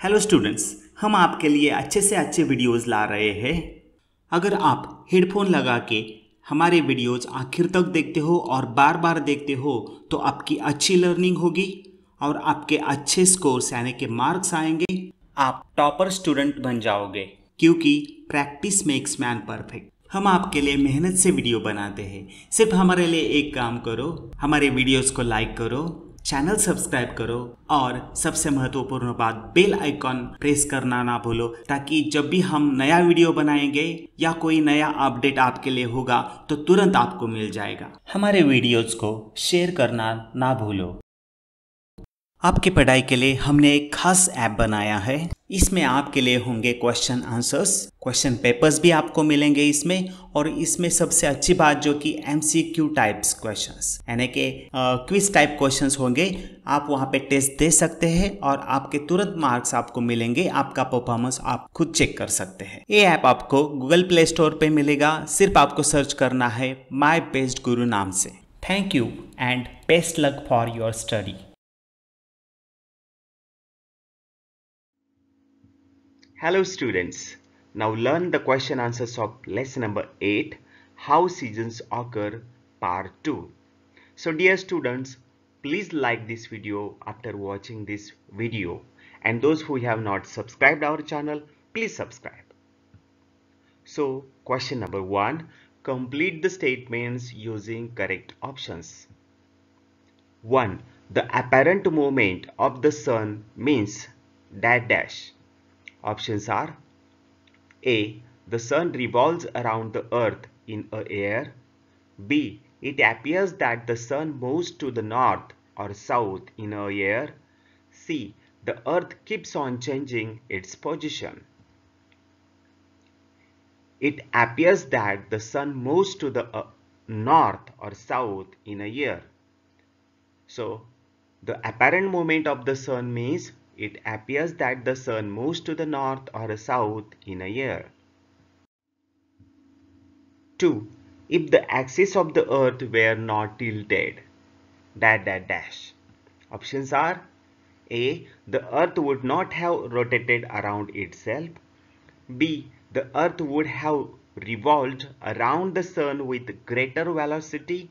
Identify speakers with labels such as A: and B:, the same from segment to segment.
A: Hello students हम आपके लिए अच्छे से अच्छे वीडियोस ला रहे हैं। अगर आप हेडफोन लगा के हमारे वीडियोस आखिर तक देखते हो और बार बार देखते हो तो आपकी अच्छी लर्निंग होगी और आपके अच्छे स्कोर्स यानी कि मार्क्स आएँगे। आप टॉपर स्टूडेंट बन जाओगे क्योंकि प्रैक्टिस मेक्स मैन परफेक्ट हम आपके लिए मेहनत से वीडियो बनाते हैं। सिर्फ़ हमारे लिए एक काम करो, हमारे वीडियोस को लाइक करो चैनल सब्सक्राइब करो और सबसे महत्वपूर्ण बात, बेल आइकॉन प्रेस करना ना भूलो, ताकि जब भी हम नया वीडियो बनाएँगे या कोई नया अपडेट आपके लिए होगा तो तुरंत आपको मिल जाएगा। हमारे वीडियोस को शेयर करना ना भूलो। आपकी पढ़ाई के लिए हमने एक खास ऐप बनाया है। इसमें आपके लिए होंगे क्वेश्चन आंसर्स क्वेश्चन पेपर्स भी आपको मिलेंगे इसमें और इसमें सबसे अच्छी बात जो कि M C Q types question यानी कि क्विज टाइप क्वेश्चन होंगे। आप वहाँ पे टेस्ट दे सकते हैं और आपके तुरंत मार्क्स आपको मिलेंगे। आपका परफॉर्मेंस आप खुद चेक कर सकते हैं। ये ऐप आपको गूगल प्ले स्टोर पे मिलेगा। सिर्फ़ आपको सर्च करना है माई बेस्ट गुरु नाम से। Thank you and best luck for your study
B: Hello students, now learn the question answers of lesson number 8 How Seasons Occur part 2. So dear students, please like this video after watching this video and those who have not subscribed our channel, please subscribe. So question number 1, complete the statements using correct options. 1. The apparent movement of the sun means dash dash Options are A. The sun revolves around the earth in a air. B. It appears that the sun moves to the north or south in a year. C. The earth keeps on changing its position. It appears that the sun moves to the uh, north or south in a year. So, the apparent movement of the sun means it appears that the sun moves to the north or south in a year. 2. If the axis of the earth were not tilted, dash dash dash. Options are A. The earth would not have rotated around itself. B. The earth would have revolved around the sun with greater velocity.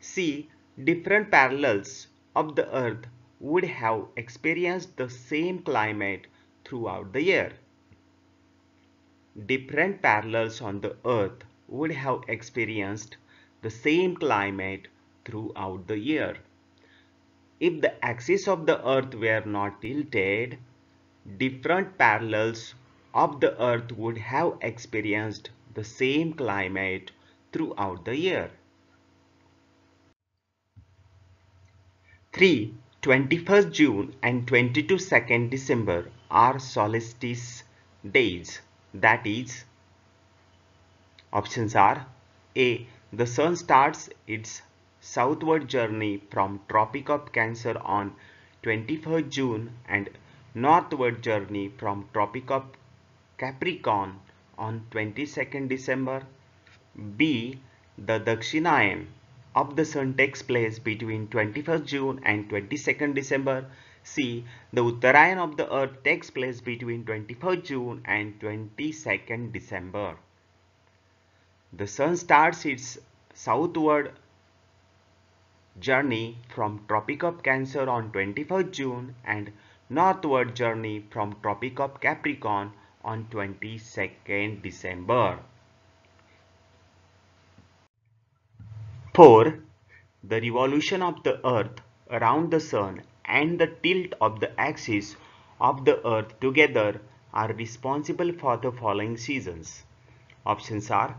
B: C. Different parallels of the earth would have experienced the same climate throughout the year. Different parallels on the earth would have experienced the same climate throughout the year. If the axis of the earth were not tilted, different parallels of the earth would have experienced the same climate throughout the year. 3. 21st June and 22nd December are solstice days. That is, options are A. The sun starts its southward journey from Tropic of Cancer on 21st June and northward journey from Tropic of Capricorn on 22nd December. B. The Dakshinayan of the sun takes place between 21st June and 22nd December. C. The Uttarayan of the earth takes place between 21st June and 22nd December. The sun starts its southward journey from Tropic of Cancer on 21st June and northward journey from Tropic of Capricorn on 22nd December. 4. The revolution of the earth around the sun and the tilt of the axis of the earth together are responsible for the following seasons. Options are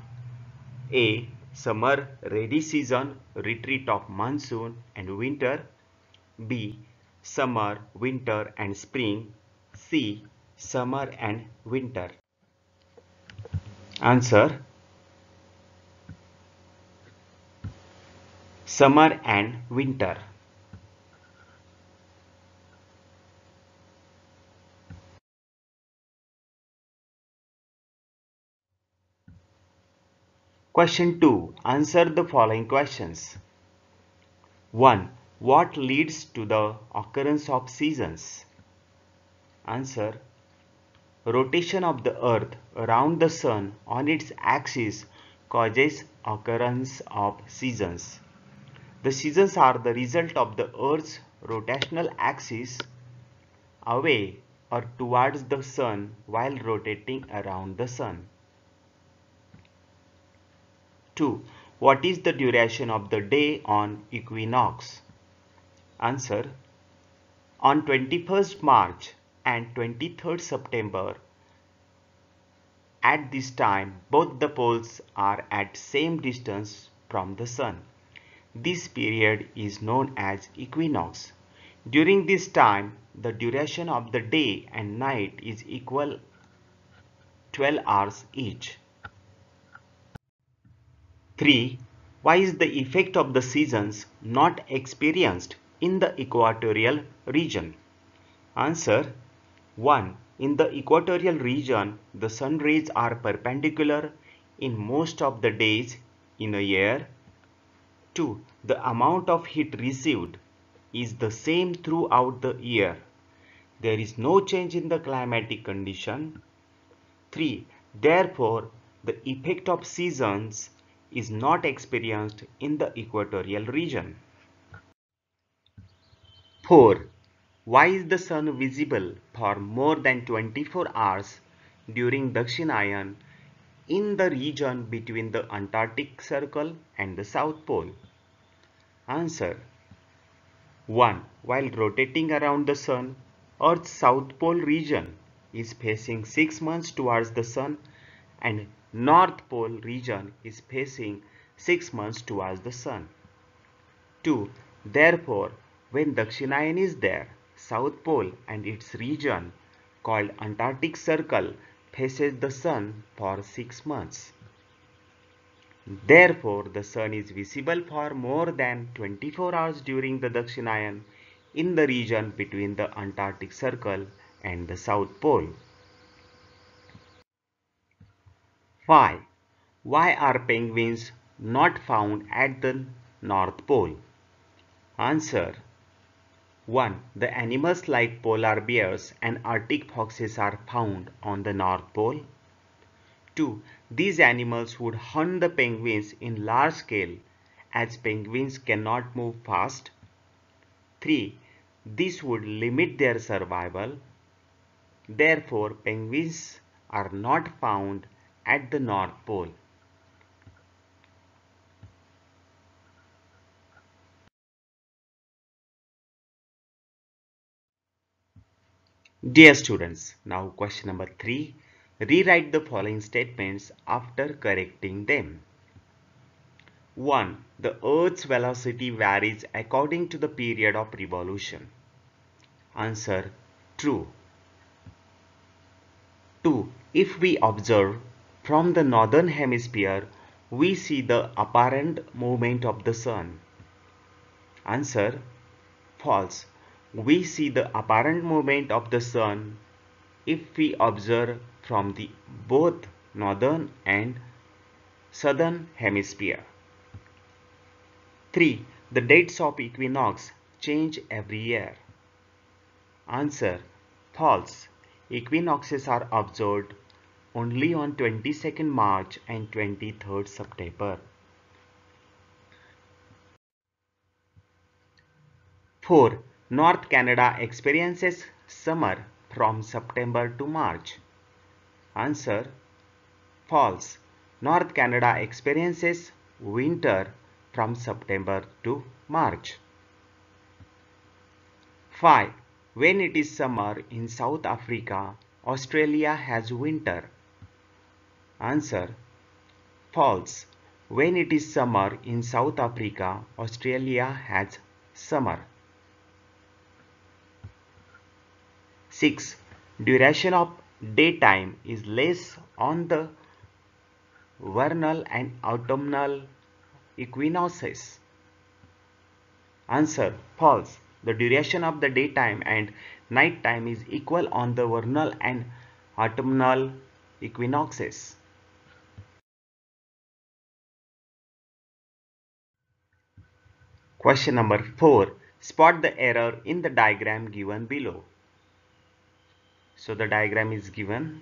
B: A. Summer rainy season, retreat of monsoon and winter. B. Summer, winter and spring. C. Summer and winter. Answer Summer and winter. Question 2. Answer the following questions. 1. What leads to the occurrence of seasons? Answer Rotation of the earth around the sun on its axis causes occurrence of seasons. The seasons are the result of the earth's rotational axis away or towards the sun while rotating around the sun. 2. What is the duration of the day on equinox? Answer. On 21st March and 23rd September, at this time both the poles are at same distance from the sun. This period is known as equinox. During this time, the duration of the day and night is equal 12 hours each. 3. Why is the effect of the seasons not experienced in the equatorial region? Answer 1. In the equatorial region, the sun rays are perpendicular in most of the days in a year 2. The amount of heat received is the same throughout the year. There is no change in the climatic condition. 3. Therefore, the effect of seasons is not experienced in the equatorial region. 4. Why is the sun visible for more than 24 hours during Dakshinayan in the region between the Antarctic Circle and the South Pole? Answer 1. While rotating around the Sun, Earth's South Pole region is facing 6 months towards the Sun and North Pole region is facing 6 months towards the Sun. 2. Therefore, when Dakshinayan is there, South Pole and its region called Antarctic Circle faces the Sun for 6 months. Therefore, the Sun is visible for more than 24 hours during the Dakshinayan in the region between the Antarctic Circle and the South Pole. 5. Why are penguins not found at the North Pole? Answer 1. The animals like polar bears and arctic foxes are found on the North Pole. 2. These animals would hunt the penguins in large scale as penguins cannot move fast. 3. This would limit their survival. Therefore, penguins are not found at the North Pole. Dear students, now question number 3. Rewrite the following statements after correcting them. 1. The Earth's velocity varies according to the period of revolution. Answer True. 2. If we observe from the northern hemisphere, we see the apparent movement of the sun. Answer False. We see the apparent movement of the sun if we observe from the both northern and southern hemisphere. 3. The dates of equinox change every year. Answer False. Equinoxes are observed only on 22nd March and 23rd September. 4. North Canada experiences summer from September to March. Answer False. North Canada experiences winter from September to March. 5. When it is summer in South Africa, Australia has winter. Answer False. When it is summer in South Africa, Australia has summer. 6. Duration of daytime is less on the vernal and autumnal equinoxes. Answer false. The duration of the daytime and night time is equal on the vernal and autumnal equinoxes. Question number 4. Spot the error in the diagram given below. So the diagram is given.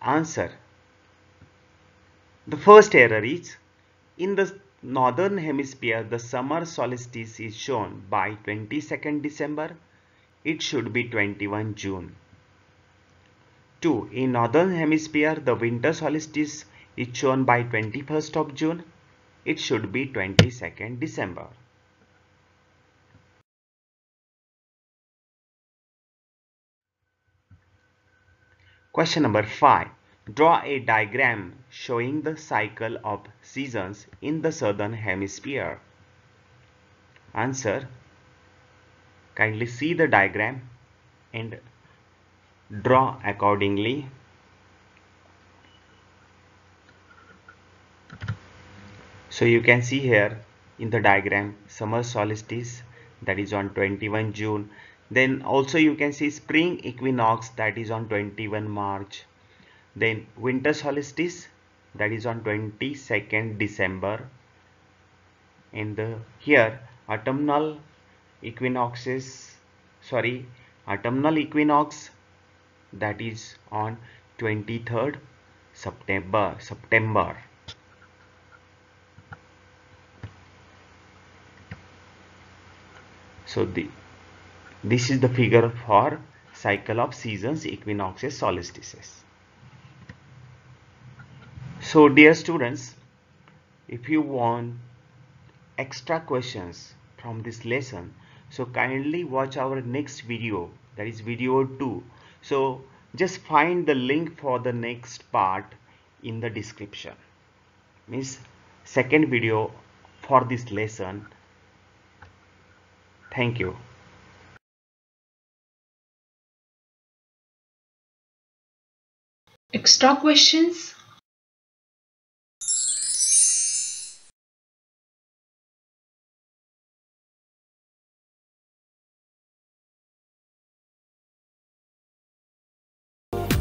B: Answer. The first error is in the northern hemisphere the summer solstice is shown by 22nd december. It should be 21 june. 2 in northern hemisphere the winter solstice is shown by 21st of june. It should be 22nd december Question number 5. Draw a diagram showing the cycle of seasons in the southern hemisphere. Answer. Kindly see the diagram and draw accordingly. So you can see here in the diagram summer solstice that is on 21 June then also you can see spring equinox that is on 21 March. Then winter solstice that is on 22nd December. And the here autumnal equinoxes sorry autumnal equinox that is on 23rd September September. So the this is the figure for cycle of seasons, equinoxes, solstices. So dear students, if you want extra questions from this lesson, so kindly watch our next video that is video 2. So just find the link for the next part in the description. Means second video for this lesson. Thank you.
C: Extra questions?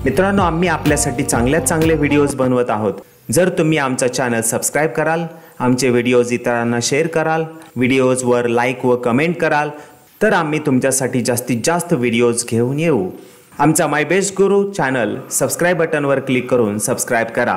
A: मित्रांनो आम्ही आपल्यासाठी चांगल्यात चांगले videos बनवत आहोत जर तुम्ही आमचा चॅनल सबस्क्राईब कराल आमचे व्हिडिओज इतरांना शेअर कराल व्हिडिओजवर लाईक व कमेंट कराल तर आम्ही तुमच्यासाठी जास्तीत जास्त व्हिडिओज घेऊन येऊ आमचा my best guru channel subscribe बटनवर click करून सबस्क्राईब करा.